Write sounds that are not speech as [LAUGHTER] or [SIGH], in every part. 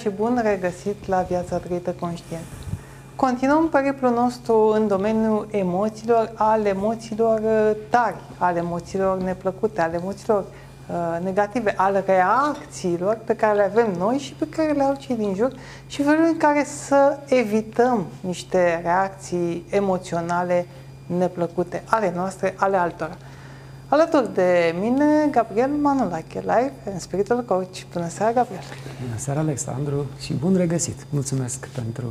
și bun regăsit la Viața Trăită Conștient. Continuăm periplul nostru în domeniul emoțiilor, al emoțiilor uh, tari, ale emoțiilor neplăcute, ale emoțiilor uh, negative, ale reacțiilor pe care le avem noi și pe care le au cei din jur și felul în care să evităm niște reacții emoționale neplăcute ale noastre, ale altora. Alături de mine, Gabriel Manolache, live în Spiritual Coach. Bună seara, Gabriel! Bună seara, Alexandru, și bun regăsit! Mulțumesc pentru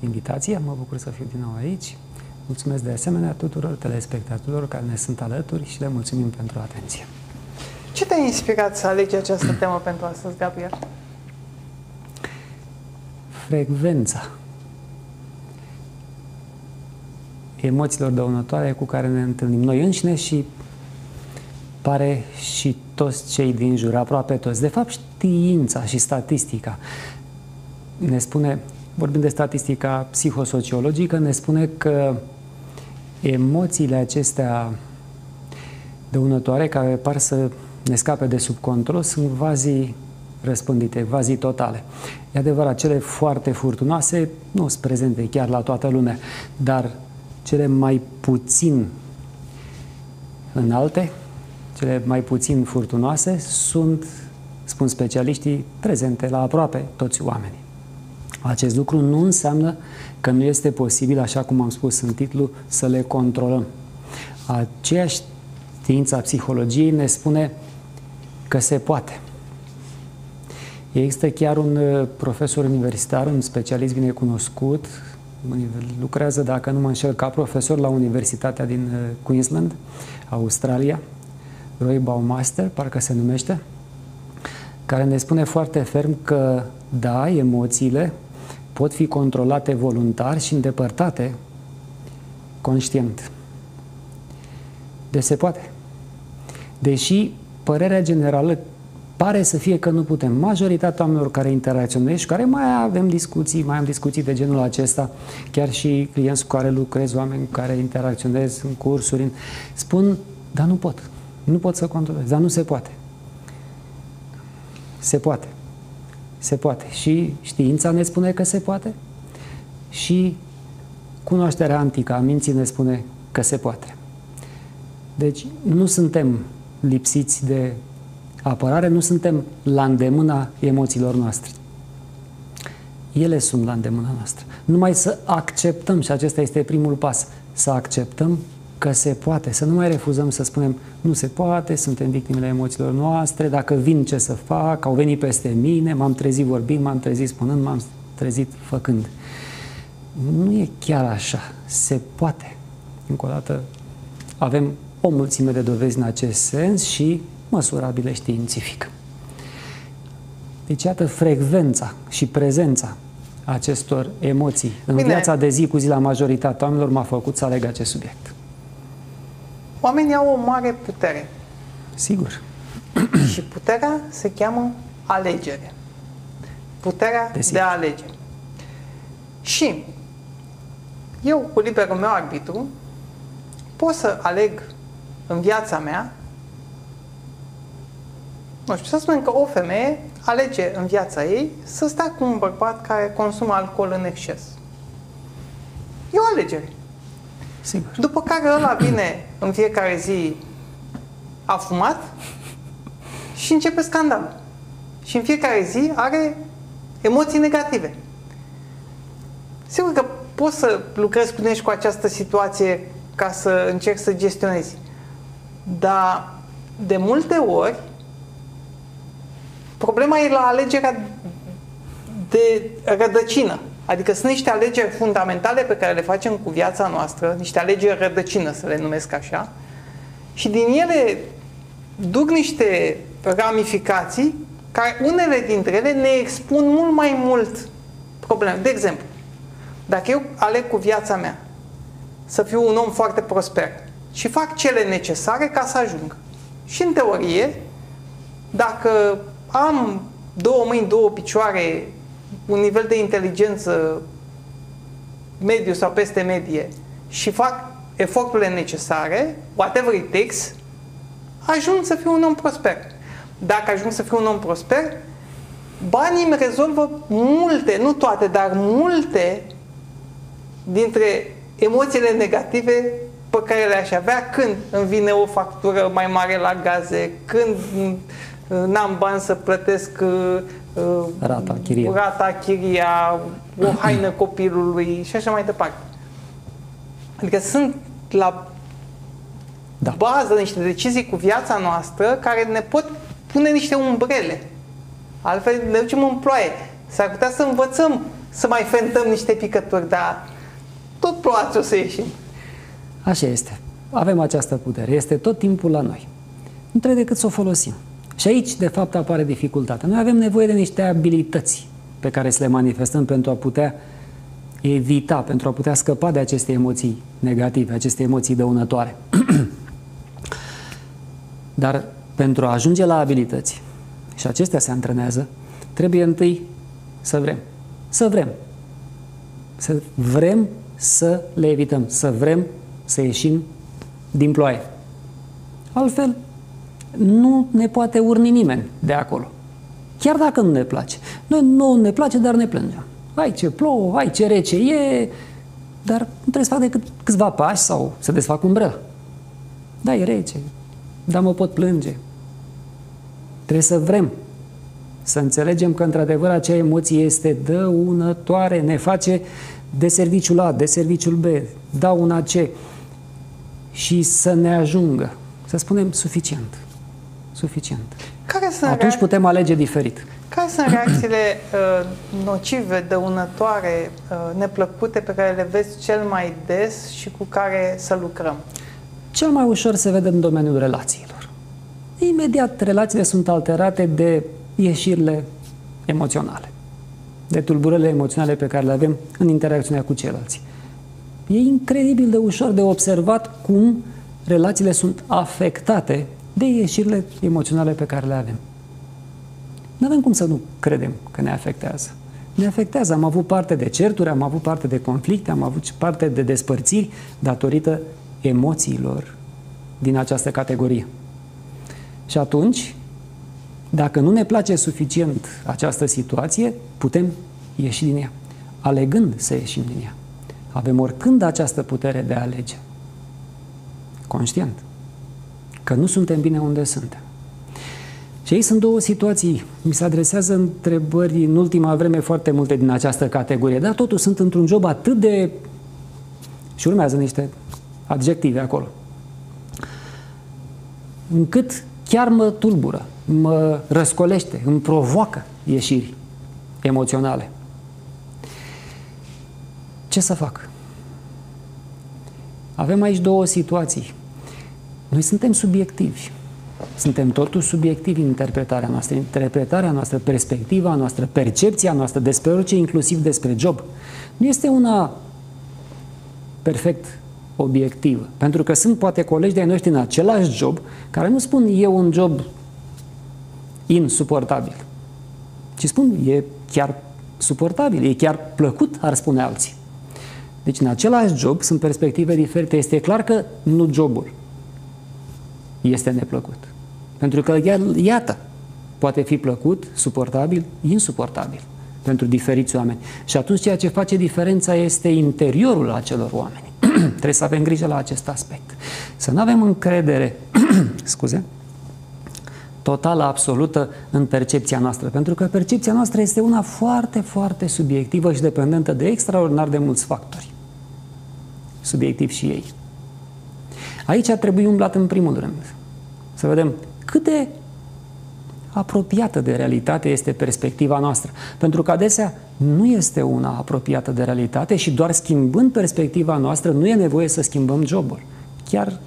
invitație, mă bucur să fiu din nou aici. Mulțumesc de asemenea tuturor telespectatorilor care ne sunt alături și le mulțumim pentru atenție. Ce te-a inspirat să alegi această [CLEARS THROAT] temă pentru astăzi, Gabriel? Frecvența emoțiilor dăunătoare cu care ne întâlnim noi înșine și pare și toți cei din jur, aproape toți. De fapt, știința și statistica ne spune, vorbim de statistica psihosociologică, ne spune că emoțiile acestea dăunătoare care par să ne scape de sub control sunt vazii răspândite, vazii totale. E adevărat, cele foarte furtunoase nu sunt prezente chiar la toată lumea, dar cele mai puțin înalte, cele mai puțin furtunoase, sunt, spun specialiștii, prezente la aproape toți oamenii. Acest lucru nu înseamnă că nu este posibil, așa cum am spus în titlu, să le controlăm. Aceeași știința psihologiei ne spune că se poate. Există chiar un uh, profesor universitar, un specialist bine cunoscut, lucrează, dacă nu mă înșel, ca profesor la Universitatea din uh, Queensland, Australia, Roy Baumaster, parcă se numește, care ne spune foarte ferm că, da, emoțiile pot fi controlate voluntar și îndepărtate conștient. Deci se poate. Deși părerea generală pare să fie că nu putem. Majoritatea oamenilor care interacționez și care mai avem discuții, mai am discuții de genul acesta, chiar și clienți cu care lucrez, oameni cu care interacționez în cursuri, spun, dar nu pot. Nu pot să controlez, dar nu se poate. Se poate. Se poate. Și știința ne spune că se poate și cunoașterea antică a minții ne spune că se poate. Deci nu suntem lipsiți de apărare, nu suntem la îndemâna emoțiilor noastre. Ele sunt la îndemâna noastră. Numai să acceptăm, și acesta este primul pas, să acceptăm că se poate, să nu mai refuzăm să spunem nu se poate, suntem victimele emoțiilor noastre, dacă vin ce să fac, au venit peste mine, m-am trezit vorbind, m-am trezit spunând, m-am trezit făcând. Nu e chiar așa, se poate. Încă o dată, avem o mulțime de dovezi în acest sens și măsurabile științific. Deci, iată, frecvența și prezența acestor emoții în Bine. viața de zi cu zi la majoritatea oamenilor m-a făcut să aleg acest subiect. Oamenii au o mare putere. Sigur. [CLEARS THROAT] și puterea se cheamă alegere. Puterea Desigur. de a alege. Și eu, cu liberul meu arbitru, pot să aleg în viața mea nu știu, să spunem că o femeie alege în viața ei să stea cu un bărbat care consumă alcool în exces. E o alegere. Sigur. După care ăla vine în fiecare zi afumat și începe scandal. Și în fiecare zi are emoții negative. Sigur că poți să lucrezi cu cu această situație ca să încerci să gestionezi. Dar de multe ori Problema e la alegerea de rădăcină. Adică sunt niște alegeri fundamentale pe care le facem cu viața noastră, niște alegeri rădăcină, să le numesc așa, și din ele duc niște ramificații care unele dintre ele ne expun mult mai mult probleme. De exemplu, dacă eu aleg cu viața mea să fiu un om foarte prosper și fac cele necesare ca să ajung. Și în teorie, dacă am două mâini, două picioare, un nivel de inteligență mediu sau peste medie și fac eforturile necesare, whatever it takes, ajung să fiu un om prosper. Dacă ajung să fiu un om prosper, banii îmi rezolvă multe, nu toate, dar multe dintre emoțiile negative pe care le-aș avea când îmi vine o factură mai mare la gaze, când uh, n-am bani să plătesc uh, uh, rata, chiria. rata, chiria, o haină [CLEARS THROAT] copilului și așa mai departe. Adică sunt la da. bază niște decizii cu viața noastră care ne pot pune niște umbrele. Altfel ne ducem în ploaie. S-ar putea să învățăm să mai fentăm niște picături, dar tot ploați o să ieșim. Așa este. Avem această putere. Este tot timpul la noi. Nu trebuie decât să o folosim. Și aici, de fapt, apare dificultatea. Noi avem nevoie de niște abilități pe care să le manifestăm pentru a putea evita, pentru a putea scăpa de aceste emoții negative, aceste emoții dăunătoare. [CLEARS THROAT] Dar pentru a ajunge la abilități, și acestea se antrenează, trebuie întâi să vrem. Să vrem. Să vrem să le evităm, să vrem să ieșim din ploaie. Altfel, nu ne poate urni nimeni de acolo. Chiar dacă nu ne place. Noi nu ne place, dar ne plângem. Hai ce plouă, hai ce rece e, dar nu trebuie să fac decât câțiva pași sau să desfac umbră. Da, e rece, dar mă pot plânge. Trebuie să vrem să înțelegem că într-adevăr acea emoție este dăunătoare, ne face de serviciul A, de serviciul B, dauna C și să ne ajungă, să spunem suficient. Suficient. Care sunt Atunci putem alege diferit. Care sunt reacțiile uh, nocive, dăunătoare, uh, neplăcute pe care le vezi cel mai des și cu care să lucrăm? Cel mai ușor se vede în domeniul relațiilor. Imediat relațiile sunt alterate de ieșirile emoționale, de tulburările emoționale pe care le avem în interacțiunea cu ceilalți. E incredibil de ușor de observat cum relațiile sunt afectate de ieșirile emoționale pe care le avem. Nu avem cum să nu credem că ne afectează. Ne afectează. Am avut parte de certuri, am avut parte de conflicte, am avut parte de despărțiri datorită emoțiilor din această categorie. Și atunci, dacă nu ne place suficient această situație, putem ieși din ea, alegând să ieșim din ea. Avem oricând această putere de a alege. Conștient. Că nu suntem bine unde suntem. Și aici sunt două situații. Mi se adresează întrebări în ultima vreme foarte multe din această categorie, dar totuși sunt într-un job atât de... și urmează niște adjective acolo. Încât chiar mă tulbură, mă răscolește, îmi provoacă ieșiri emoționale. Ce să fac? Avem aici două situații. Noi suntem subiectivi. Suntem totuși subiectivi în interpretarea noastră, interpretarea noastră, perspectiva noastră, percepția noastră despre orice, inclusiv despre job. Nu este una perfect obiectivă. Pentru că sunt poate colegi de-ai noștri în același job care nu spun e un job insuportabil, ci spun e chiar suportabil, e chiar plăcut, ar spune alții. Deci în același job sunt perspective diferite. Este clar că nu jobul este neplăcut. Pentru că, iată, poate fi plăcut, suportabil, insuportabil pentru diferiți oameni. Și atunci ceea ce face diferența este interiorul acelor oameni. [CLEARS THROAT] Trebuie să avem grijă la acest aspect. Să nu avem încredere, [CLEARS THROAT] scuze, totală, absolută în percepția noastră. Pentru că percepția noastră este una foarte, foarte subiectivă și dependentă de extraordinar de mulți factori. Subiectiv și ei. Aici ar trebui umblat în primul rând. Să vedem cât de apropiată de realitate este perspectiva noastră. Pentru că adesea nu este una apropiată de realitate și doar schimbând perspectiva noastră nu e nevoie să schimbăm jobul. Chiar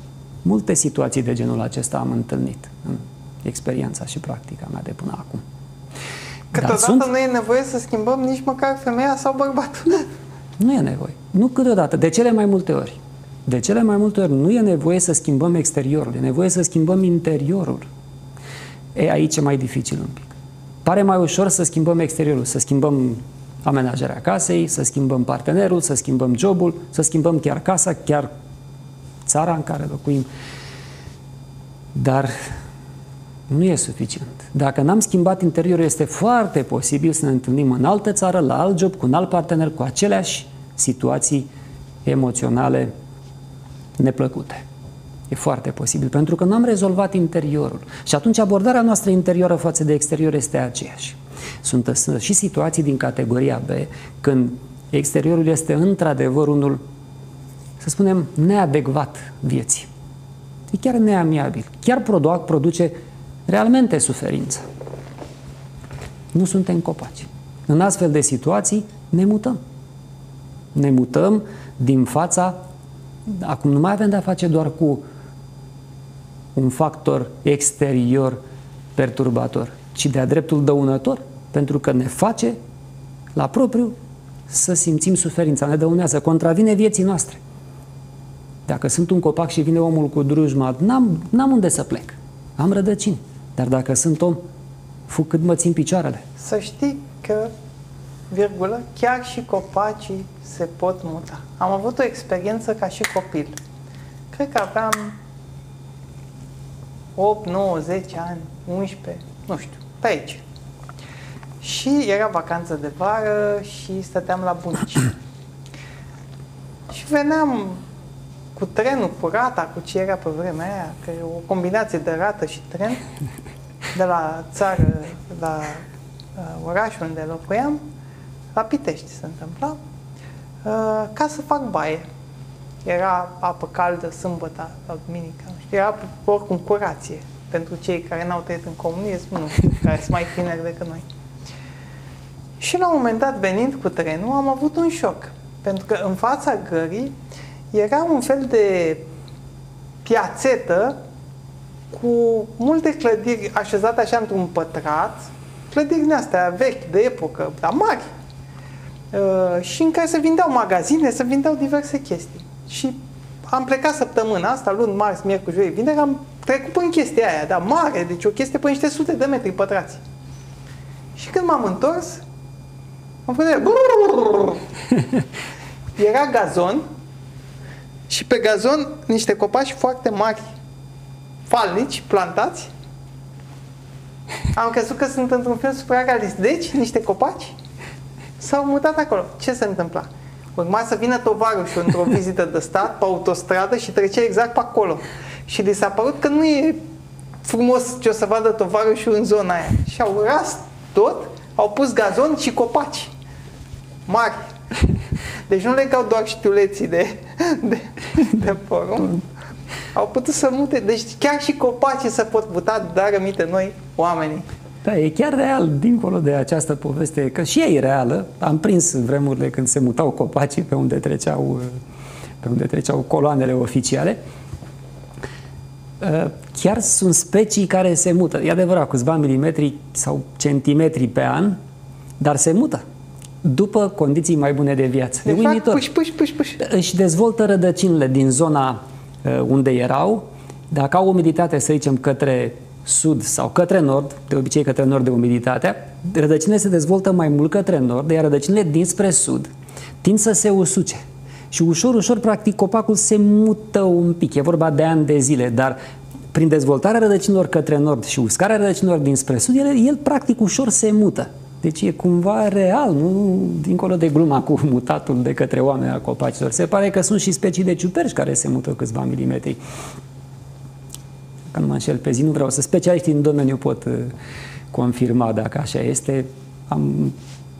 multe situații de genul acesta am întâlnit în experiența și practica mea de până acum. Câteodată sunt... nu e nevoie să schimbăm nici măcar femeia sau bărbatul. Nu, nu e nevoie. Nu câteodată, de cele mai multe ori. De cele mai multe ori nu e nevoie să schimbăm exteriorul, e nevoie să schimbăm interiorul. E, aici e mai dificil un pic. Pare mai ușor să schimbăm exteriorul, să schimbăm amenajarea casei, să schimbăm partenerul, să schimbăm jobul, să schimbăm chiar casa, chiar țara în care locuim. Dar nu e suficient. Dacă n-am schimbat interiorul, este foarte posibil să ne întâlnim în altă țară, la alt job, cu un alt partener, cu aceleași situații emoționale neplăcute. E foarte posibil, pentru că n-am rezolvat interiorul. Și atunci abordarea noastră interioară față de exterior este aceeași. Sunt, sunt și situații din categoria B, când exteriorul este într-adevăr unul, să spunem, neadecvat vieții. E chiar neamiabil. Chiar produce realmente suferință. Nu suntem copaci. În astfel de situații ne mutăm. Ne mutăm din fața, acum nu mai avem de-a face doar cu un factor exterior perturbator, ci de-a dreptul dăunător, pentru că ne face la propriu să simțim suferința, ne dăunează, contravine vieții noastre. Dacă sunt un copac și vine omul cu drujma, n-am, n-am unde să plec. Am rădăcini. Dar dacă sunt om, fug cât mă țin picioarele. Să știi că, virgulă, chiar și copacii se pot muta. Am avut o experiență ca și copil. Cred că aveam 8, 9, 10 ani, 11, nu știu, pe aici. Și era vacanță de vară și stăteam la bunici. și veneam cu trenul, cu rata, cu ce era pe vremea aia, că e o combinație de rată și tren, de la țară la uh, oraș unde locuiam, la Pitești se întâmpla, uh, ca să fac baie. Era apă caldă sâmbătă sau duminică, nu știu, era oricum curație pentru cei care n-au trăit în comunism, nu, [LAUGHS] care sunt mai tineri decât noi. Și la un moment dat, venind cu trenul, am avut un șoc. Pentru că în fața gării era un fel de piațetă cu multe clădiri așezate așa într-un pătrat, clădiri din astea vechi, de epocă, dar mari, uh, și în care se vindeau magazine, se vindeau diverse chestii. Și am plecat săptămâna asta, luni, marți, miercuri, joi, vineri, am trecut prin chestia aia, dar mare, deci o chestie pe niște sute de metri pătrați. Și când m-am întors, am făcut [LAUGHS] Era gazon și pe gazon niște copaci foarte mari, falnici, plantați. Am crezut că sunt într-un film suprarealist. Deci, niște copaci s-au mutat acolo. Ce se întâmpla? Urma să vină tovarășul într-o [LAUGHS] vizită de stat pe autostradă și trecea exact pe acolo. Și li s-a părut că nu e frumos ce o să vadă tovarășul în zona aia. Și au ras tot, au pus gazon și copaci mari. Deci nu legau doar știuleții de, de, de porumb. Au putut să mute. Deci chiar și copacii se pot muta, dar rămite noi, oamenii. Da, e chiar real, dincolo de această poveste, că și ea e reală. Am prins vremurile când se mutau copacii pe unde treceau, pe unde treceau coloanele oficiale. Uh, chiar sunt specii care se mută. E adevărat, câțiva milimetri sau centimetri pe an, dar se mută după condiții mai bune de viață. De e uimitor. Puși, puși, puși, puși. Își dezvoltă rădăcinile din zona uh, unde erau. Dacă au umiditate, să zicem, către sud sau către nord, de obicei către nord de umiditatea, rădăcinile se dezvoltă mai mult către nord, iar rădăcinile dinspre sud tind să se usuce. Și ușor, ușor, practic, copacul se mută un pic. E vorba de ani de zile, dar prin dezvoltarea rădăcinilor către nord și uscarea rădăcinilor dinspre sud, el, el practic ușor se mută. Deci e cumva real, nu dincolo de gluma cu [LAUGHS] mutatul de către oameni al copacilor. Se pare că sunt și specii de ciuperci care se mută câțiva milimetri. Că nu mă înșel pe zi, nu vreau să specialiștii în domeniu pot uh, confirma dacă așa este. Am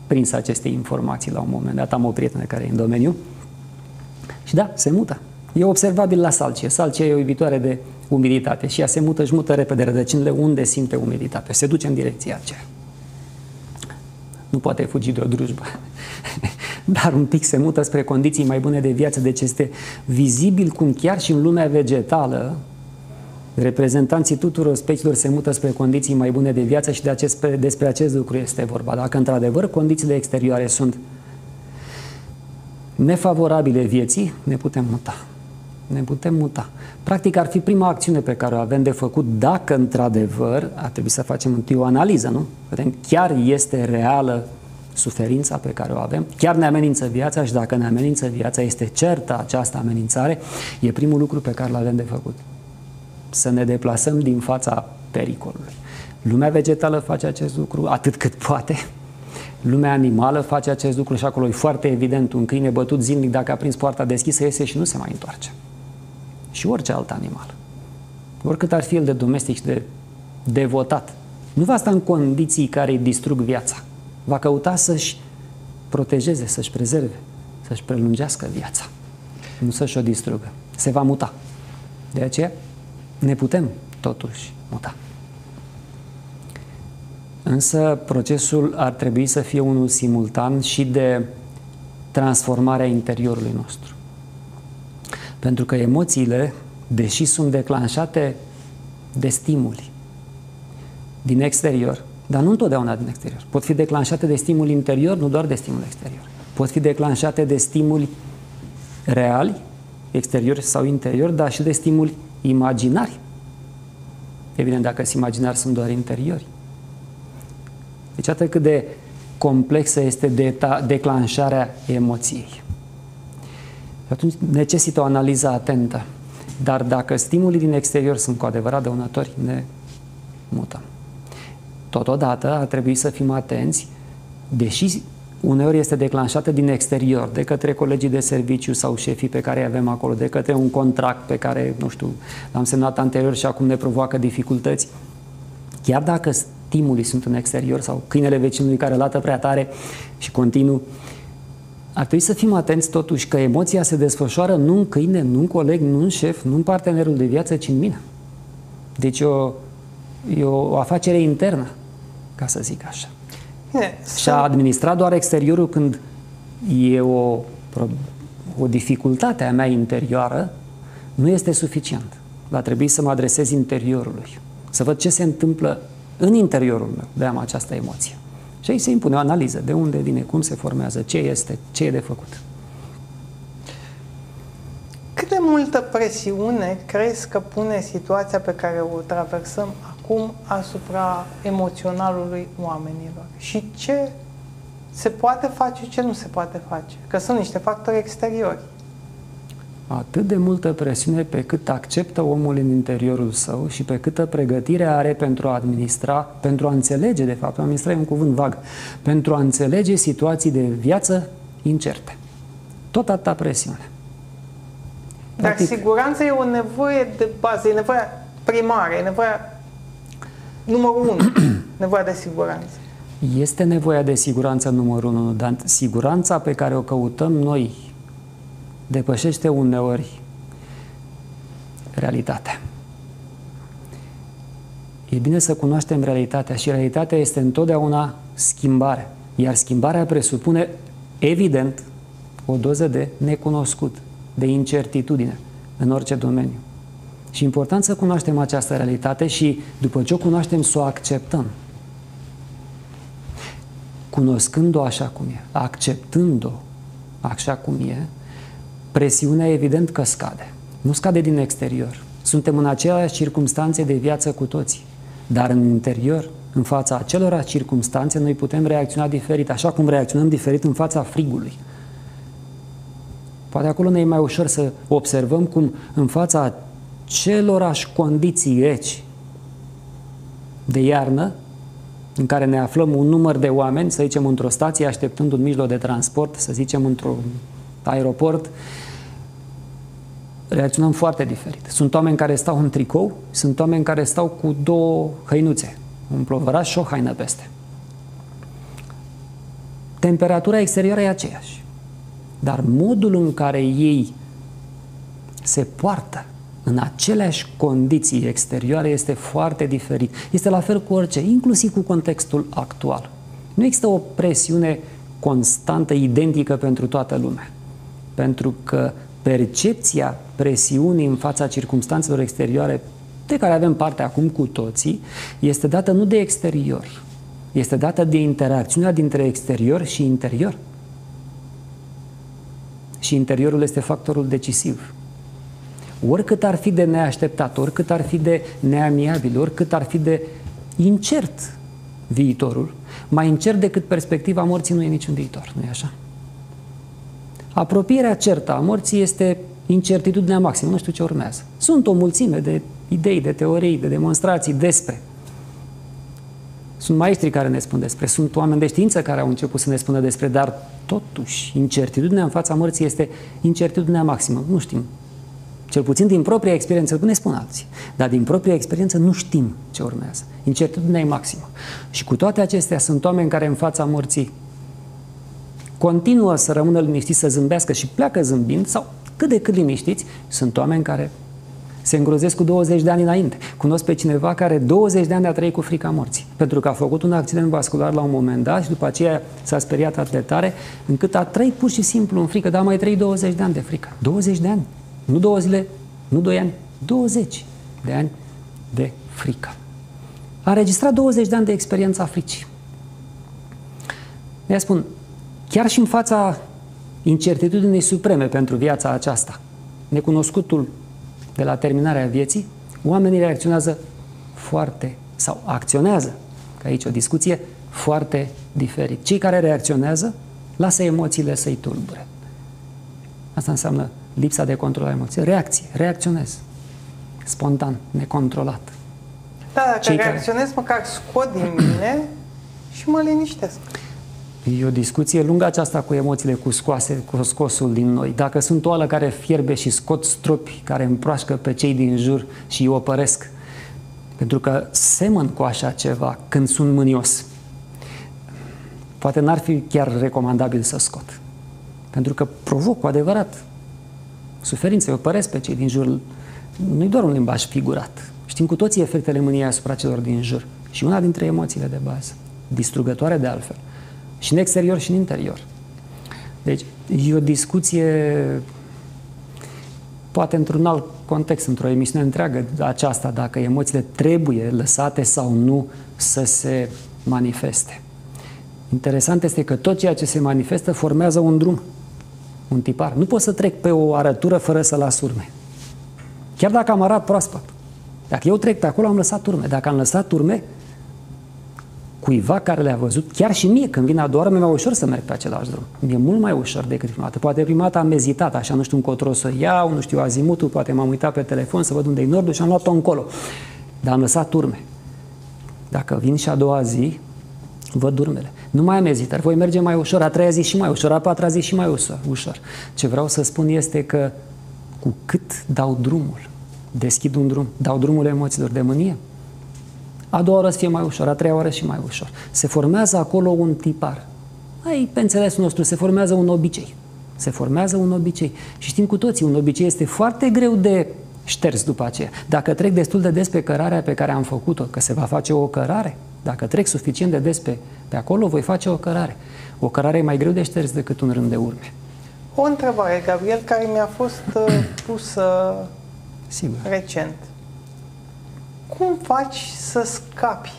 prins aceste informații la un moment dat, am o prietenă care e în domeniu și da, se mută. E observabil la salcie. Salcia e o iubitoare de umiditate și ea se mută, își mută repede rădăcinile unde simte umiditate. Se duce în direcția aceea nu poate fugi de o drujbă. [LAUGHS] Dar un pic se mută spre condiții mai bune de viață, deci este vizibil cum chiar și în lumea vegetală reprezentanții tuturor speciilor se mută spre condiții mai bune de viață și de acest, despre acest lucru este vorba. Dacă într-adevăr condițiile exterioare sunt nefavorabile vieții, ne putem muta ne putem muta. Practic ar fi prima acțiune pe care o avem de făcut dacă într-adevăr ar trebui să facem întâi o analiză, nu? Vedem chiar este reală suferința pe care o avem, chiar ne amenință viața și dacă ne amenință viața, este certă această amenințare, e primul lucru pe care l avem de făcut. Să ne deplasăm din fața pericolului. Lumea vegetală face acest lucru atât cât poate. Lumea animală face acest lucru și acolo e foarte evident. Un câine bătut zilnic, dacă a prins poarta deschisă, iese și nu se mai întoarce. Și orice alt animal. Oricât ar fi el de domestic și de devotat. Nu va sta în condiții care îi distrug viața. Va căuta să-și protejeze, să-și prezerve, să-și prelungească viața. Nu să-și o distrugă. Se va muta. De aceea ne putem totuși muta. Însă procesul ar trebui să fie unul simultan și de transformarea interiorului nostru. Pentru că emoțiile, deși sunt declanșate de stimuli din exterior, dar nu întotdeauna din exterior, pot fi declanșate de stimul interior, nu doar de stimul exterior. Pot fi declanșate de stimuli reali, exterior sau interior, dar și de stimuli imaginari. Evident, dacă sunt imaginari, sunt doar interiori. Deci atât cât de complexă este deta- declanșarea emoției. Și atunci necesită o analiză atentă. Dar dacă stimulii din exterior sunt cu adevărat dăunători, ne mutăm. Totodată ar trebui să fim atenți, deși uneori este declanșată din exterior, de către colegii de serviciu sau șefii pe care îi avem acolo, de către un contract pe care, nu știu, l-am semnat anterior și acum ne provoacă dificultăți. Chiar dacă stimulii sunt în exterior sau câinele vecinului care lată prea tare și continuu, ar trebui să fim atenți totuși că emoția se desfășoară nu în câine, nu în coleg, nu în șef, nu în partenerul de viață, ci în mine. Deci e o, e o afacere internă, ca să zic așa. Bine, și a administra doar exteriorul când e o, o dificultate a mea interioară, nu este suficient. Va trebui să mă adresez interiorului, să văd ce se întâmplă în interiorul meu, de am această emoție. Și aici se impune o analiză, de unde vine, cum se formează, ce este, ce e de făcut. Cât de multă presiune crezi că pune situația pe care o traversăm acum asupra emoționalului oamenilor? Și ce se poate face, ce nu se poate face? Că sunt niște factori exteriori atât de multă presiune pe cât acceptă omul în interiorul său și pe câtă pregătire are pentru a administra, pentru a înțelege, de fapt, administra e un cuvânt vag, pentru a înțelege situații de viață incerte. Tot atâta presiune. Dar Practic, siguranța e o nevoie de bază, e nevoia primară, e nevoia numărul unu, [CLEARS THROAT] nevoia de siguranță. Este nevoia de siguranță numărul unu, dar siguranța pe care o căutăm noi depășește uneori realitatea. E bine să cunoaștem realitatea și realitatea este întotdeauna schimbare. Iar schimbarea presupune, evident, o doză de necunoscut, de incertitudine în orice domeniu. Și important să cunoaștem această realitate și după ce o cunoaștem să o acceptăm. Cunoscând-o așa cum e, acceptând-o așa cum e, presiunea evident că scade. Nu scade din exterior. Suntem în aceleași circunstanțe de viață cu toții. Dar în interior, în fața acelora circunstanțe, noi putem reacționa diferit, așa cum reacționăm diferit în fața frigului. Poate acolo ne e mai ușor să observăm cum în fața celorași condiții reci de iarnă, în care ne aflăm un număr de oameni, să zicem într-o stație, așteptând un mijloc de transport, să zicem într-un aeroport, reacționăm foarte diferit. Sunt oameni care stau în tricou, sunt oameni care stau cu două hăinuțe, un plovăraș și o haină peste. Temperatura exterioară e aceeași, dar modul în care ei se poartă în aceleași condiții exterioare este foarte diferit. Este la fel cu orice, inclusiv cu contextul actual. Nu există o presiune constantă, identică pentru toată lumea. Pentru că percepția presiunii în fața circumstanțelor exterioare de care avem parte acum cu toții, este dată nu de exterior, este dată de interacțiunea dintre exterior și interior. Și interiorul este factorul decisiv. Oricât ar fi de neașteptat, oricât ar fi de neamiabil, oricât ar fi de incert viitorul, mai incert decât perspectiva morții nu e niciun viitor, nu e așa? Apropierea certă a morții este incertitudinea maximă, nu știu ce urmează. Sunt o mulțime de idei, de teorii, de demonstrații despre Sunt maestri care ne spun despre, sunt oameni de știință care au început să ne spună despre, dar totuși incertitudinea în fața morții este incertitudinea maximă. Nu știm. Cel puțin din propria experiență, ne spun alții, dar din propria experiență nu știm ce urmează. Incertitudinea e maximă. Și cu toate acestea sunt oameni care în fața morții continuă să rămână liniștiți, să zâmbească și pleacă zâmbind sau cât de cât liniștiți, sunt oameni care se îngrozesc cu 20 de ani înainte. Cunosc pe cineva care 20 de ani a trăit cu frica morții, pentru că a făcut un accident vascular la un moment dat și după aceea s-a speriat atât de tare, încât a trăit pur și simplu în frică, dar mai trăit 20 de ani de frică. 20 de ani. Nu două zile, nu doi ani, 20 de ani de frică. A registrat 20 de ani de experiență a fricii. i spun, chiar și în fața incertitudinii supreme pentru viața aceasta, necunoscutul de la terminarea vieții, oamenii reacționează foarte, sau acționează, că aici o discuție, foarte diferit. Cei care reacționează, lasă emoțiile să-i tulbure. Asta înseamnă lipsa de control a emoției. Reacție, reacționez. Spontan, necontrolat. Da, dacă Cei reacționez, care... măcar scot din [CLEARS THROAT] mine și mă liniștesc. E o discuție lungă aceasta cu emoțiile, cu scoase, cu scosul din noi. Dacă sunt oală care fierbe și scot stropi care împroașcă pe cei din jur și îi opăresc, pentru că semăn cu așa ceva când sunt mânios, poate n-ar fi chiar recomandabil să scot. Pentru că provoc cu adevărat suferințe, îi opăresc pe cei din jur. Nu-i doar un limbaj figurat. Știm cu toții efectele mâniei asupra celor din jur. Și una dintre emoțiile de bază, distrugătoare de altfel, și în exterior și în interior. Deci e o discuție poate într-un alt context, într-o emisiune întreagă aceasta, dacă emoțiile trebuie lăsate sau nu să se manifeste. Interesant este că tot ceea ce se manifestă formează un drum, un tipar. Nu pot să trec pe o arătură fără să las urme. Chiar dacă am arat proaspăt. Dacă eu trec pe acolo, am lăsat urme. Dacă am lăsat urme, cuiva care le-a văzut, chiar și mie, când vin a doua oară, mi-e mai ușor să merg pe același drum. Mi-e mult mai ușor decât prima dată. Poate prima dată am ezitat, așa, nu știu încotro să iau, nu știu azimutul, poate m-am uitat pe telefon să văd unde e nordul și am luat-o încolo. Dar am lăsat urme. Dacă vin și a doua zi, văd urmele. Nu mai am ezitări, voi merge mai ușor, a treia zi și mai ușor, a patra zi și mai ușor. ușor. Ce vreau să spun este că cu cât dau drumul, deschid un drum, dau drumul emoțiilor de mânie, a doua oră să fie mai ușor, a treia oră și mai ușor. Se formează acolo un tipar. Ai, pe înțelesul nostru, se formează un obicei. Se formează un obicei. Și știm cu toții, un obicei este foarte greu de șters după aceea. Dacă trec destul de des pe cărarea pe care am făcut-o, că se va face o cărare, dacă trec suficient de des pe, pe acolo, voi face o cărare. O cărare e mai greu de șters decât un rând de urme. O întrebare, Gabriel, care mi-a fost uh, [CLEARS THROAT] pusă Sigur. recent cum faci să scapi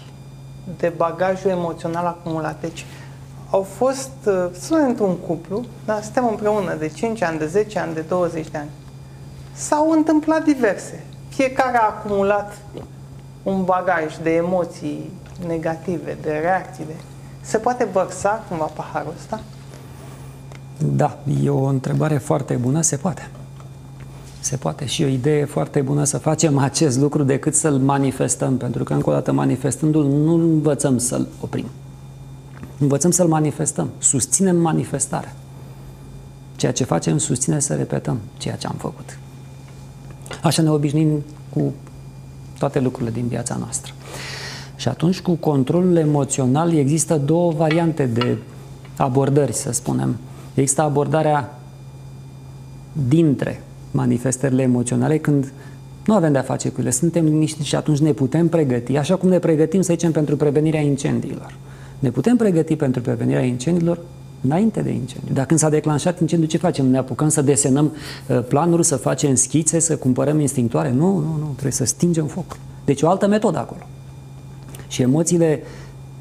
de bagajul emoțional acumulat? Deci, au fost, uh, sunt într-un cuplu, dar suntem împreună de 5 ani, de 10 ani, de 20 de ani. S-au întâmplat diverse. Fiecare a acumulat un bagaj de emoții negative, de reacții. De... Se poate vărsa cumva paharul ăsta? Da, e o întrebare foarte bună, se poate. Se poate și o idee foarte bună să facem acest lucru decât să-l manifestăm, pentru că încă o dată manifestându-l nu învățăm să-l oprim. Învățăm să-l manifestăm, susținem manifestarea. Ceea ce facem susține să repetăm ceea ce am făcut. Așa ne obișnim cu toate lucrurile din viața noastră. Și atunci cu controlul emoțional există două variante de abordări, să spunem. Există abordarea dintre manifestările emoționale când nu avem de-a face cu ele, suntem liniștiți și atunci ne putem pregăti, așa cum ne pregătim, să zicem, pentru prevenirea incendiilor. Ne putem pregăti pentru prevenirea incendiilor înainte de incendiu. Dacă când s-a declanșat incendiu, ce facem? Ne apucăm să desenăm uh, planuri, să facem schițe, să cumpărăm instinctoare? Nu, nu, nu, trebuie să stingem foc. Deci o altă metodă acolo. Și emoțiile,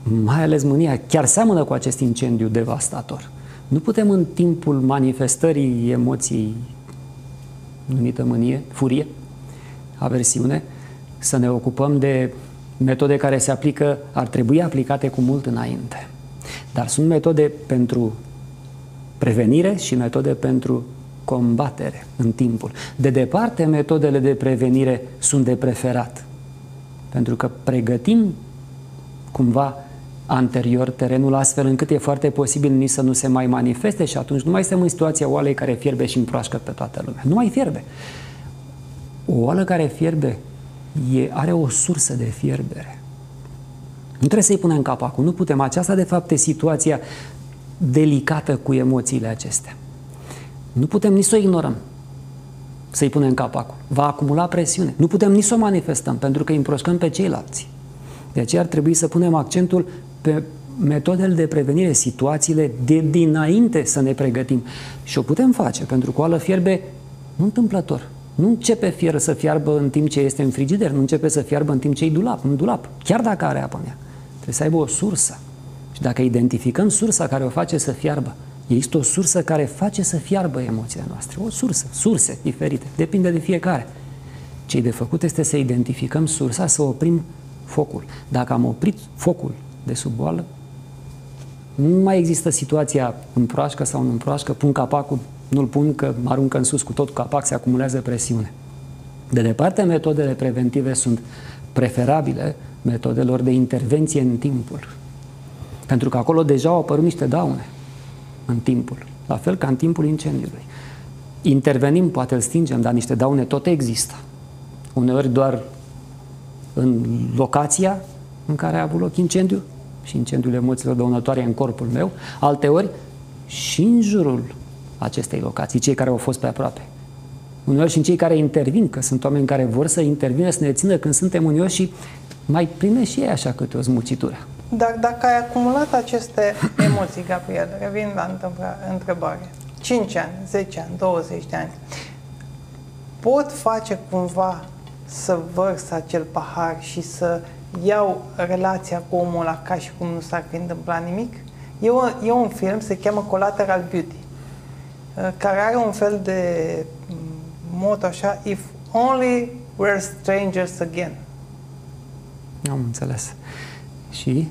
mai ales mânia, chiar seamănă cu acest incendiu devastator. Nu putem în timpul manifestării emoției numită mânie, furie, aversiune, să ne ocupăm de metode care se aplică, ar trebui aplicate cu mult înainte. Dar sunt metode pentru prevenire și metode pentru combatere în timpul. De departe, metodele de prevenire sunt de preferat. Pentru că pregătim cumva anterior terenul astfel încât e foarte posibil nici să nu se mai manifeste și atunci nu mai suntem în situația oalei care fierbe și împroașcă pe toată lumea. Nu mai fierbe. O oală care fierbe e, are o sursă de fierbere. Nu trebuie să-i punem capacul, nu putem. Aceasta, de fapt, e situația delicată cu emoțiile acestea. Nu putem nici să o ignorăm, să-i punem capacul. Va acumula presiune. Nu putem nici să o manifestăm, pentru că îi împroșcăm pe ceilalți. De aceea ar trebui să punem accentul pe metodele de prevenire, situațiile de dinainte să ne pregătim. Și o putem face, pentru că o ală fierbe nu întâmplător. Nu începe fier să fiarbă în timp ce este în frigider, nu începe să fiarbă în timp ce e dulap, în dulap, chiar dacă are apă în ea. Trebuie să aibă o sursă. Și dacă identificăm sursa care o face să fiarbă, este o sursă care face să fiarbă emoțiile noastre. O sursă, surse diferite, depinde de fiecare. Ce de făcut este să identificăm sursa, să oprim focul. Dacă am oprit focul de sub boală, nu mai există situația împroașcă sau nu împroașcă, pun capacul, nu-l pun că mă aruncă în sus cu tot capac, se acumulează presiune. De departe, metodele preventive sunt preferabile metodelor de intervenție în timpul. Pentru că acolo deja au apărut niște daune în timpul, la fel ca în timpul incendiului. Intervenim, poate îl stingem, dar niște daune tot există. Uneori doar în locația în care a avut loc incendiu și incendiul emoțiilor dăunătoare în corpul meu, alteori și în jurul acestei locații, cei care au fost pe aproape. Uneori și în cei care intervin, că sunt oameni care vor să intervină, să ne țină când suntem unioși și mai primești și ei așa câte o zmucitură. Dar dacă ai acumulat aceste [COUGHS] emoții, Gabriel, revin la întrebare, 5 ani, 10 ani, 20 de ani, pot face cumva să vărs acel pahar și să iau relația cu omul ăla ca și cum nu s-ar fi întâmplat nimic? E, o, e un film, se cheamă Collateral Beauty, uh, care are un fel de mm, mot așa, If only we're strangers again. Am înțeles. Și?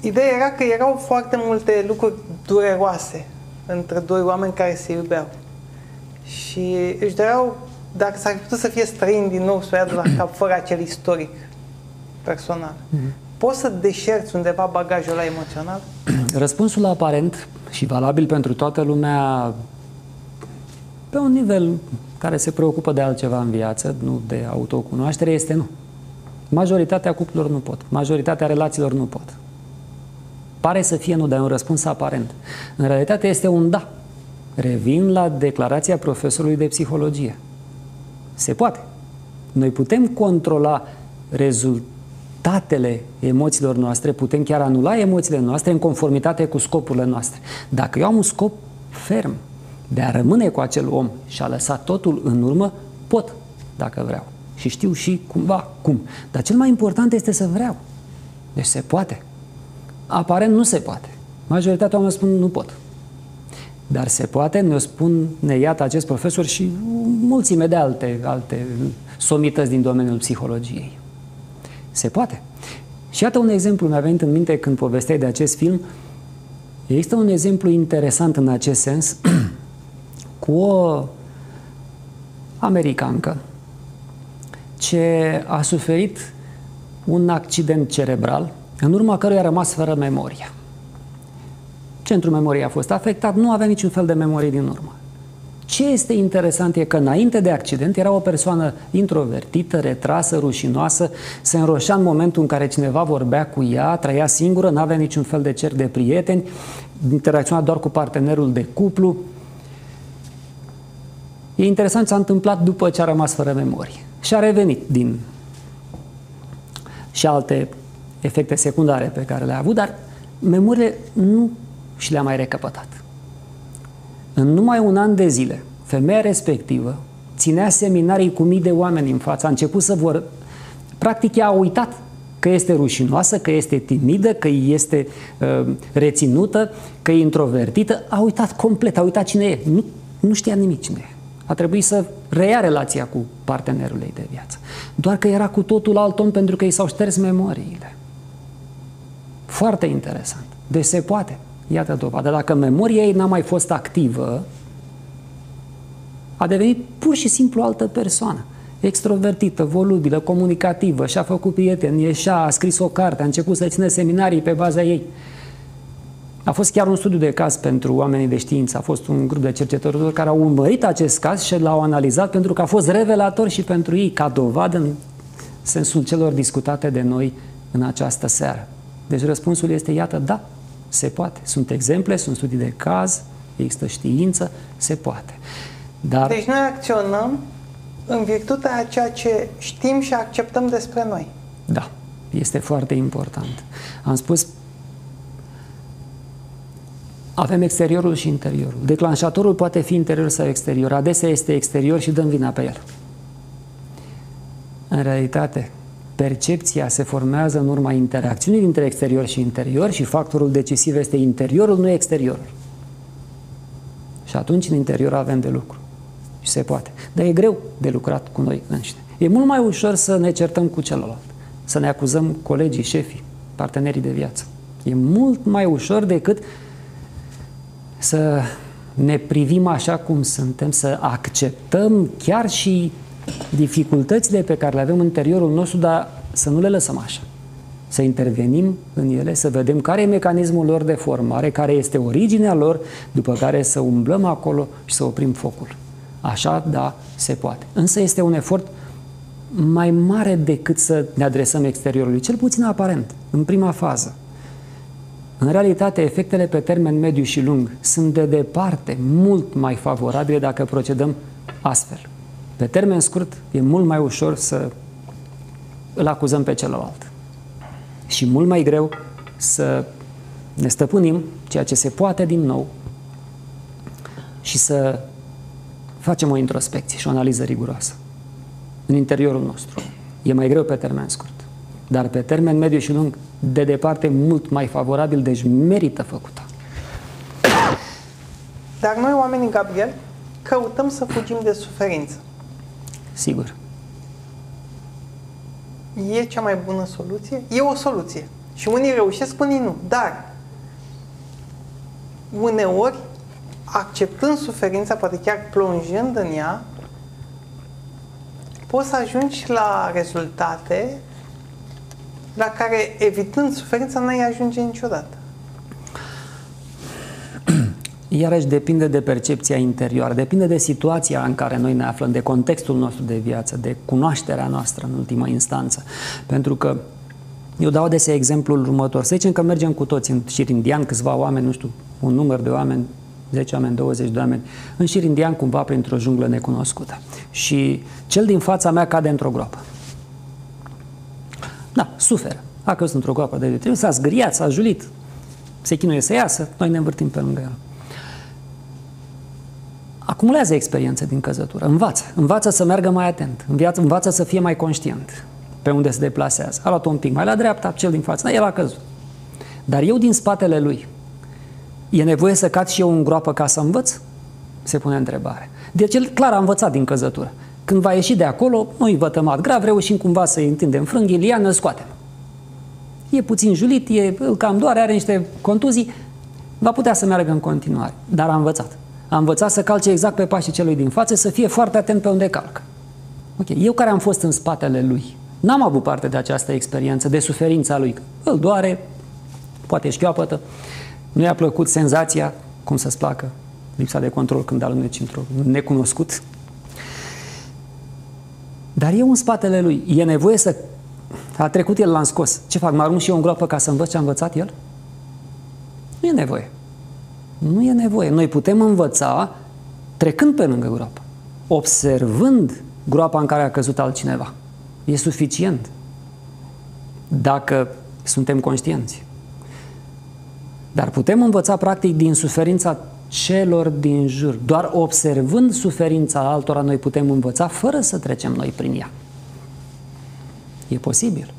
Ideea era că erau foarte multe lucruri dureroase între doi oameni care se iubeau. Și își doreau dacă s-ar putut să fie străin din nou să ia de la [CLEARS THROAT] cap fără acel istoric personal, mm-hmm. poți să deșerți undeva bagajul ăla emoțional? [CLEARS THROAT] Răspunsul aparent și valabil pentru toată lumea pe un nivel care se preocupă de altceva în viață, nu de autocunoaștere, este nu. Majoritatea cuplurilor nu pot. Majoritatea relațiilor nu pot. Pare să fie nu, dar e un răspuns aparent. În realitate este un da. Revin la declarația profesorului de psihologie. Se poate. Noi putem controla rezultatele emoțiilor noastre, putem chiar anula emoțiile noastre în conformitate cu scopurile noastre. Dacă eu am un scop ferm de a rămâne cu acel om și a lăsa totul în urmă, pot, dacă vreau. Și știu și cumva cum. Dar cel mai important este să vreau. Deci se poate. Aparent nu se poate. Majoritatea oamenilor spun nu pot. Dar se poate, ne spun, ne iată acest profesor și mulțime de alte, alte somități din domeniul psihologiei. Se poate. Și iată un exemplu, mi-a venit în minte când povesteai de acest film. Există un exemplu interesant în acest sens [CLEARS THROAT] cu o americancă ce a suferit un accident cerebral în urma căruia a rămas fără memoria. Centrul memoriei a fost afectat, nu avea niciun fel de memorie din urmă. Ce este interesant e că înainte de accident era o persoană introvertită, retrasă, rușinoasă, se înroșea în momentul în care cineva vorbea cu ea, trăia singură, nu avea niciun fel de cer de prieteni, interacționa doar cu partenerul de cuplu. E interesant ce s-a întâmplat după ce a rămas fără memorie. Și a revenit din și alte efecte secundare pe care le-a avut, dar memoriile nu și le-a mai recăpătat. În numai un an de zile, femeia respectivă ținea seminarii cu mii de oameni în față, a început să vor... Practic ea a uitat că este rușinoasă, că este timidă, că este uh, reținută, că e introvertită, a uitat complet, a uitat cine e. Nu, nu știa nimic cine e. A trebuit să reia relația cu partenerul ei de viață. Doar că era cu totul alt om pentru că i s-au șters memoriile. Foarte interesant. Deci se poate. Iată dovadă. Dacă memoria ei n-a mai fost activă, a devenit pur și simplu altă persoană. extrovertită, volubilă, comunicativă, și-a făcut prieteni, ieșea, a scris o carte, a început să țină seminarii pe baza ei. A fost chiar un studiu de caz pentru oamenii de știință. A fost un grup de cercetători care au urmărit acest caz și l-au analizat pentru că a fost revelator și pentru ei, ca dovadă în sensul celor discutate de noi în această seară. Deci răspunsul este, iată, da, se poate. Sunt exemple, sunt studii de caz, există știință, se poate. Dar... Deci noi acționăm în virtutea a ceea ce știm și acceptăm despre noi. Da, este foarte important. Am spus, avem exteriorul și interiorul. Declanșatorul poate fi interior sau exterior. Adesea este exterior și dăm vina pe el. În realitate, percepția se formează în urma interacțiunii dintre exterior și interior și factorul decisiv este interiorul, nu exteriorul. Și atunci în interior avem de lucru. Și se poate. Dar e greu de lucrat cu noi înșine. E mult mai ușor să ne certăm cu celălalt, să ne acuzăm colegii, șefii, partenerii de viață. E mult mai ușor decât să ne privim așa cum suntem, să acceptăm chiar și dificultățile pe care le avem în interiorul nostru, dar să nu le lăsăm așa. Să intervenim în ele, să vedem care e mecanismul lor de formare, care este originea lor, după care să umblăm acolo și să oprim focul. Așa, da, se poate. Însă este un efort mai mare decât să ne adresăm exteriorului, cel puțin aparent, în prima fază. În realitate, efectele pe termen mediu și lung sunt de departe mult mai favorabile dacă procedăm astfel. Pe termen scurt, e mult mai ușor să îl acuzăm pe celălalt. Și mult mai greu să ne stăpânim ceea ce se poate din nou și să facem o introspecție și o analiză riguroasă în interiorul nostru. E mai greu pe termen scurt, dar pe termen mediu și lung, de departe, mult mai favorabil, deci merită făcută. Dar noi, oamenii, Gabriel, căutăm să fugim de suferință. Sigur. E cea mai bună soluție? E o soluție. Și unii reușesc, unii nu. Dar uneori, acceptând suferința, poate chiar plonjând în ea, poți să ajungi la rezultate la care, evitând suferința, n-ai ajunge niciodată. Iarăși depinde de percepția interioară, depinde de situația în care noi ne aflăm, de contextul nostru de viață, de cunoașterea noastră în ultima instanță. Pentru că eu dau adesea exemplul următor. Să zicem că mergem cu toți în șir indian, câțiva oameni, nu știu, un număr de oameni, 10 oameni, 20 de oameni, în șir indian cumva printr-o junglă necunoscută. Și cel din fața mea cade într-o groapă. Da, suferă. A căzut într-o groapă de trebuie, s-a zgâriat, s-a julit, se chinuie să iasă, noi ne învârtim pe lângă el acumulează experiențe din căzătură, învață, învață să meargă mai atent, învață, învață să fie mai conștient pe unde se deplasează. A luat un pic mai la dreapta, cel din față, el a căzut. Dar eu din spatele lui, e nevoie să cad și eu în groapă ca să învăț? Se pune întrebare. Deci el clar a învățat din căzătură. Când va ieși de acolo, nu-i vătămat grav, reușim cumva să-i întindem frânghii, liană, îl scoatem. E puțin julit, e, îl cam doare, are niște contuzii, va putea să meargă în continuare, dar a învățat a învățat să calce exact pe pașii celui din față, să fie foarte atent pe unde calcă. Ok, eu care am fost în spatele lui, n-am avut parte de această experiență, de suferința lui. Îl doare, poate șchioapătă, nu i-a plăcut senzația, cum să-ți placă, lipsa de control când aluneci într-un necunoscut. Dar eu în spatele lui, e nevoie să... A trecut el, l-am scos. Ce fac, mă arunc și eu în groapă ca să învăț ce a învățat el? Nu e nevoie. Nu e nevoie. Noi putem învăța trecând pe lângă groapă, observând groapa în care a căzut altcineva. E suficient. Dacă suntem conștienți. Dar putem învăța practic din suferința celor din jur. Doar observând suferința altora noi putem învăța fără să trecem noi prin ea. E posibil.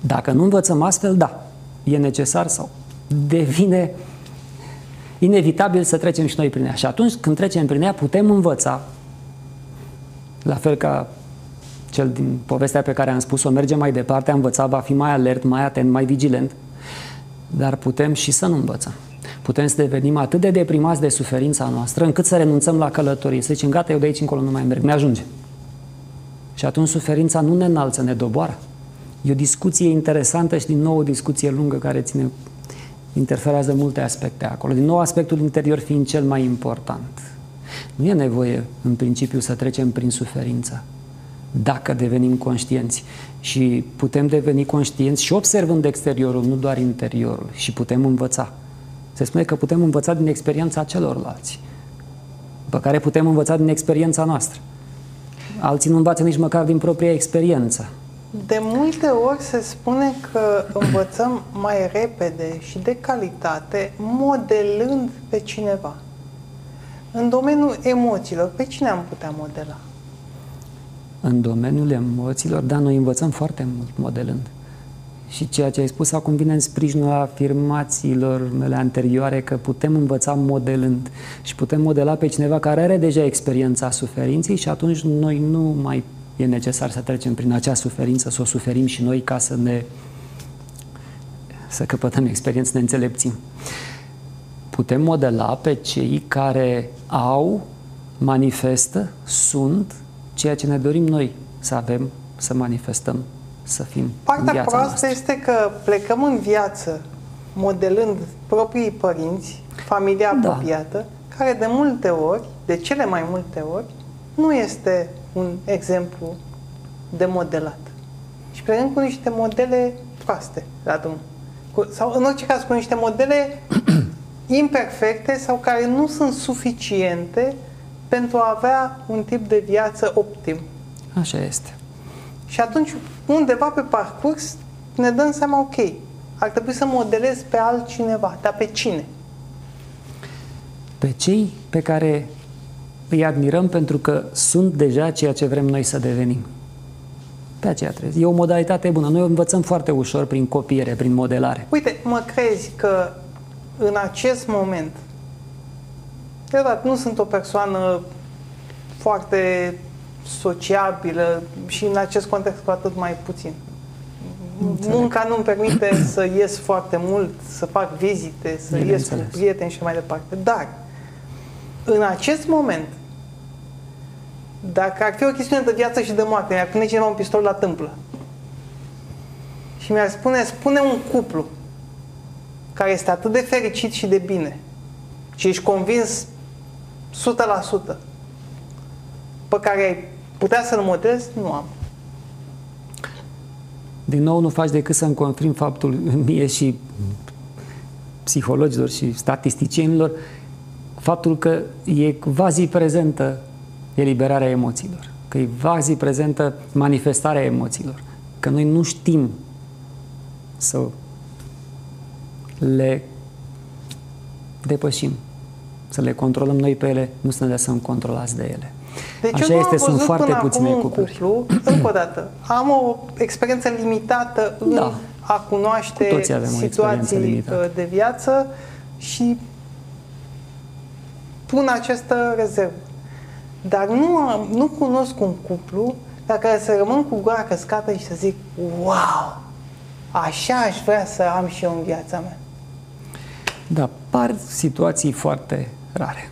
Dacă nu învățăm astfel, da, e necesar sau devine inevitabil să trecem și noi prin ea. Și atunci când trecem prin ea putem învăța, la fel ca cel din povestea pe care am spus-o, merge mai departe, a învăța, va fi mai alert, mai atent, mai vigilent, dar putem și să nu învățăm. Putem să devenim atât de deprimați de suferința noastră, încât să renunțăm la călătorie, să zicem, gata, eu de aici încolo nu mai merg, mi-ajunge. Și atunci suferința nu ne înalță, ne doboară. E o discuție interesantă și din nou o discuție lungă care ține, interferează multe aspecte acolo. Din nou aspectul interior fiind cel mai important. Nu e nevoie în principiu să trecem prin suferință dacă devenim conștienți. Și putem deveni conștienți și observând exteriorul, nu doar interiorul. Și putem învăța. Se spune că putem învăța din experiența celorlalți, pe care putem învăța din experiența noastră. Alții nu învață nici măcar din propria experiență. De multe ori se spune că învățăm mai repede și de calitate modelând pe cineva. În domeniul emoțiilor, pe cine am putea modela? În domeniul emoțiilor, da, noi învățăm foarte mult modelând. Și ceea ce ai spus acum vine în sprijinul afirmațiilor mele anterioare că putem învăța modelând și putem modela pe cineva care are deja experiența suferinței și atunci noi nu mai e necesar să trecem prin acea suferință, să o suferim și noi ca să ne să căpătăm experiență, ne înțelepțim. Putem modela pe cei care au, manifestă, sunt ceea ce ne dorim noi să avem, să manifestăm, să fim Partea în viața proastă noastră. este că plecăm în viață modelând proprii părinți, familia Da. apropiată, care de multe ori, de cele mai multe ori, nu este un exemplu de modelat. Și plecăm cu niște modele proaste la drum. Cu, sau în orice caz cu niște modele [CLEARS THROAT] imperfecte sau care nu sunt suficiente pentru a avea un tip de viață optim. Așa este. Și atunci, undeva pe parcurs, ne dăm seama, ok, ar trebui să modelez pe altcineva, dar pe cine? Pe cei pe care îi admirăm pentru că sunt deja ceea ce vrem noi să devenim. Pe aceea trebuie. E o modalitate bună. Noi o învățăm foarte ușor prin copiere, prin modelare. Uite, mă crezi că în acest moment, deodată nu sunt o persoană foarte sociabilă și în acest context cu atât mai puțin. Munca nu-mi permite să ies foarte mult, să fac vizite, să ies cu Bineînțeles. prieteni și mai departe. Dar, în acest moment, dacă ar fi o chestiune de viață și de moarte, mi-ar pune cineva un pistol la tâmplă și mi-ar spune, spune un cuplu care este atât de fericit și de bine și ești convins 100% pe care ai putea să-l modelezi, nu am. Din nou, nu faci decât să-mi confirm faptul mie și psihologilor și statisticienilor faptul că e quasi prezentă eliberarea emoțiilor, că e quasi prezentă manifestarea emoțiilor, că noi nu știm să le depășim, să le controlăm noi pe ele, nu să ne lăsăm controlați de ele. Deci Așa eu nu este, am sunt văzut foarte până puține acum un cupluri. cuplu, încă o dată, am o experiență limitată în Da. a cunoaște Cu toții avem o experiență situații limitată. uh, de viață și pun această rezervă. Dar nu, am, nu cunosc un cuplu la care să rămân cu gura căscată și să zic, wow, așa aș vrea să am și eu în viața mea. Da, par situații foarte rare.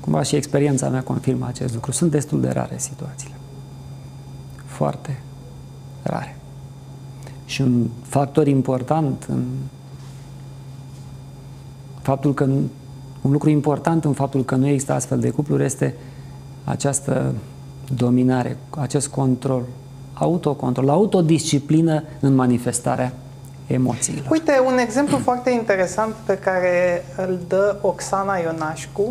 Cumva și experiența mea confirmă acest lucru. Sunt destul de rare situațiile. Foarte rare. Și un factor important în faptul că un lucru important în faptul că nu există astfel de cupluri este această dominare, acest control, autocontrol, autodisciplină în manifestarea emoțiilor. Uite, un exemplu [CLEARS THROAT] foarte interesant pe care îl dă Oxana Ionașcu,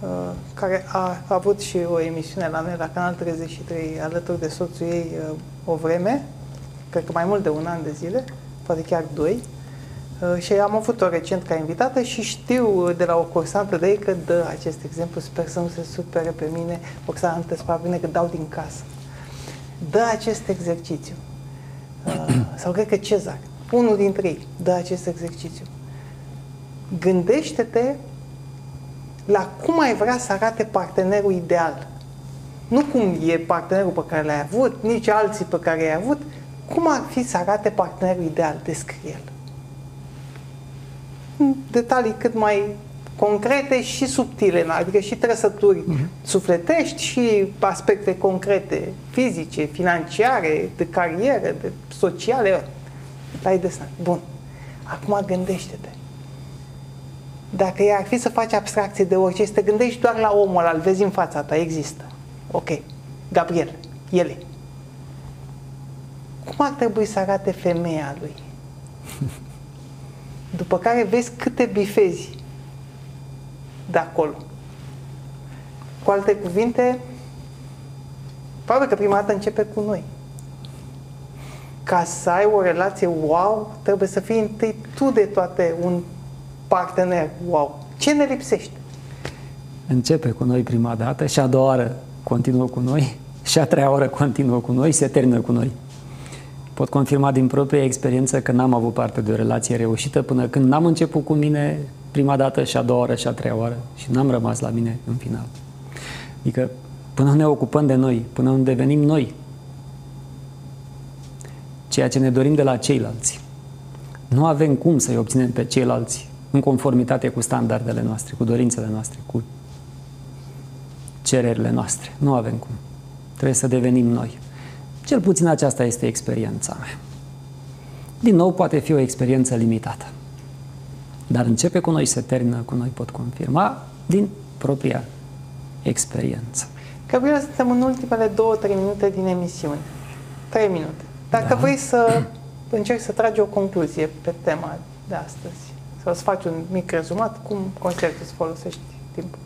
uh, care a avut și o emisiune la noi la Canal 33 alături de soțul ei uh, o vreme, cred că mai mult de un an de zile, poate chiar doi, Uh, și am avut-o recent ca invitată și știu uh, de la o cursantă de ei că dă acest exemplu, sper să nu se supere pe mine, Oxana, nu te spune bine că dau din casă. Dă acest exercițiu. Uh, sau cred că Cezar, unul dintre ei, dă acest exercițiu. Gândește-te la cum ai vrea să arate partenerul ideal. Nu cum e partenerul pe care l-ai avut, nici alții pe care i-ai avut, cum ar fi să arate partenerul ideal, descrie-l. În Detalii cât mai concrete și subtile, adică și trăsături uh-huh. sufletești și aspecte concrete, fizice, financiare, de carieră, de sociale. Ai de Bun. Acum gândește-te. Dacă ar fi să faci abstracție de orice, să te gândești doar la omul ăla, îl vezi în fața ta, există. Ok. Gabriel, ele. Cum ar trebui să arate femeia lui? [LAUGHS] După care vezi câte bifezi de acolo. Cu alte cuvinte, probabil că prima dată începe cu noi. Ca să ai o relație wow, trebuie să fii întâi tu de toate un partener wow. Ce ne lipsește? Începe cu noi prima dată și a doua oară continuă cu noi și a treia oră continuă cu noi, se termină cu noi. Pot confirma din propria experiență că n-am avut parte de o relație reușită până când n-am început cu mine prima dată și a doua oră și a treia oară și n-am rămas la mine în final. Adică până ne ocupăm de noi, până nu devenim noi ceea ce ne dorim de la ceilalți. Nu avem cum să-i obținem pe ceilalți în conformitate cu standardele noastre, cu dorințele noastre, cu cererile noastre. Nu avem cum. Trebuie să devenim noi. Cel puțin aceasta este experiența mea. Din nou, poate fi o experiență limitată. Dar începe cu noi, se termină cu noi, pot confirma din propria experiență. Gabriel, suntem în ultimele două, trei minute din emisiune. Trei minute. Dacă da. vrei să [CLEARS THROAT] încerci să tragi o concluzie pe tema de astăzi, să-ți faci un mic rezumat, cum consideri să folosești timpul?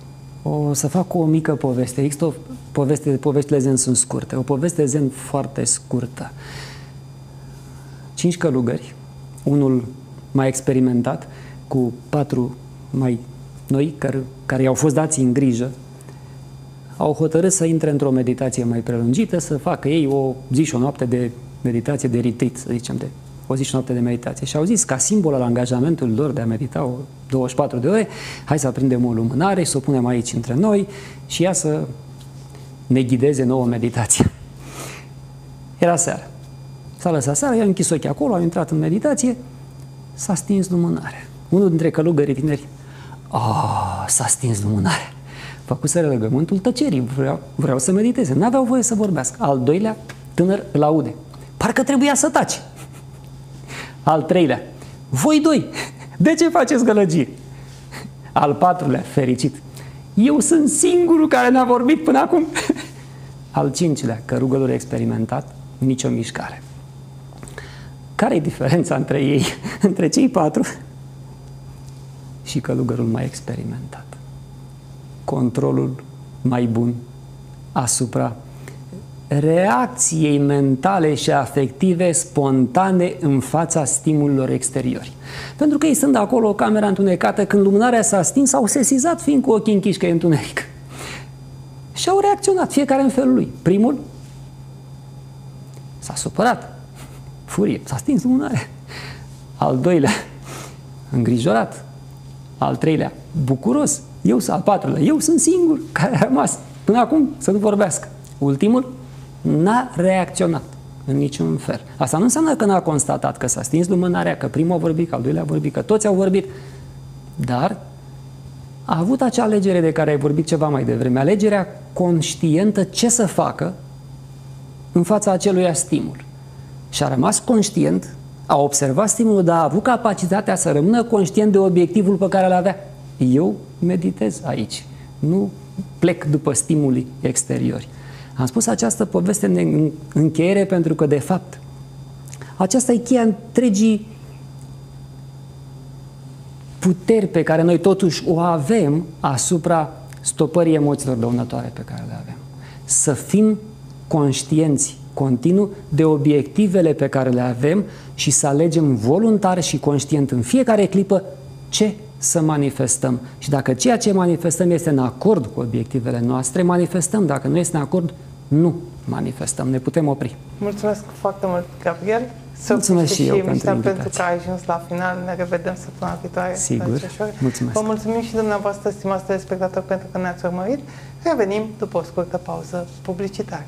O să fac o mică poveste. Există o poveste, poveștile zen sunt scurte. O poveste zen foarte scurtă. Cinci călugări, unul mai experimentat, cu patru mai noi, care, care i-au fost dați în grijă, au hotărât să intre într-o meditație mai prelungită, să facă ei o zi și o noapte de meditație de retreat, să zicem, de o zi și noapte de meditație. Și au zis, ca simbol al angajamentului lor de a medita o 24 de ore, hai să aprindem o lumânare și să o punem aici între noi și ea să ne ghideze nouă meditație. [LAUGHS] Era seara. S-a lăsat seara, i-au închis ochii acolo, au intrat în meditație, s-a stins lumânarea. Unul dintre călugării tineri, oh, s-a stins lumânarea. Făcuseră legământul tăcerii, vreau, vreau să mediteze. N-aveau voie să vorbească. Al doilea, tânăr, îl aude. Parcă trebuia să taci. Al treilea, voi doi, de ce faceți gălăgie? Al patrulea, fericit, eu sunt singurul care n-a vorbit până acum. Al cincilea, cărugălul experimentat, nicio mișcare. Care e diferența între ei, între cei patru și călugărul mai experimentat? Controlul mai bun asupra reacției mentale și afective spontane în fața stimulilor exteriori. Pentru că ei sunt acolo, o cameră întunecată, când lumânarea s-a stins, au sesizat fiind cu ochii închiși că e întuneric. [LAUGHS] Și au reacționat, fiecare în felul lui. Primul s-a supărat, [LAUGHS] furie, s-a stins lumânarea. Al doilea, [LAUGHS] îngrijorat. Al treilea, bucuros. Eu sunt al patrulea, eu sunt singur care a rămas până acum să nu vorbească. Ultimul, n-a reacționat în niciun fel. Asta nu înseamnă că n-a constatat că s-a stins lumânarea, că primul a vorbit, că al doilea a vorbit, că toți au vorbit, dar a avut acea alegere de care ai vorbit ceva mai devreme, alegerea conștientă ce să facă în fața acelui stimul. Și a rămas conștient, a observat stimulul, dar a avut capacitatea să rămână conștient de obiectivul pe care îl avea. Eu meditez aici, nu plec după stimuli exteriori. Am spus această poveste în încheiere pentru că, de fapt, aceasta e cheia întregii puteri pe care noi totuși o avem asupra stopării emoțiilor dăunătoare pe care le avem. Să fim conștienți continuu de obiectivele pe care le avem și să alegem voluntar și conștient în fiecare clipă ce să manifestăm. Și dacă ceea ce manifestăm este în acord cu obiectivele noastre, manifestăm. Dacă nu este în acord, nu manifestăm, ne putem opri. Mulțumesc foarte mult, Gabriel. Să mulțumesc și, și eu pentru invitație. pentru că ai ajuns la final. Ne revedem săptămâna viitoare. Sigur. Mulțumesc. Vă mulțumim și dumneavoastră, stimați telespectatori, pentru că ne-ați urmărit. Revenim după o scurtă pauză publicitară.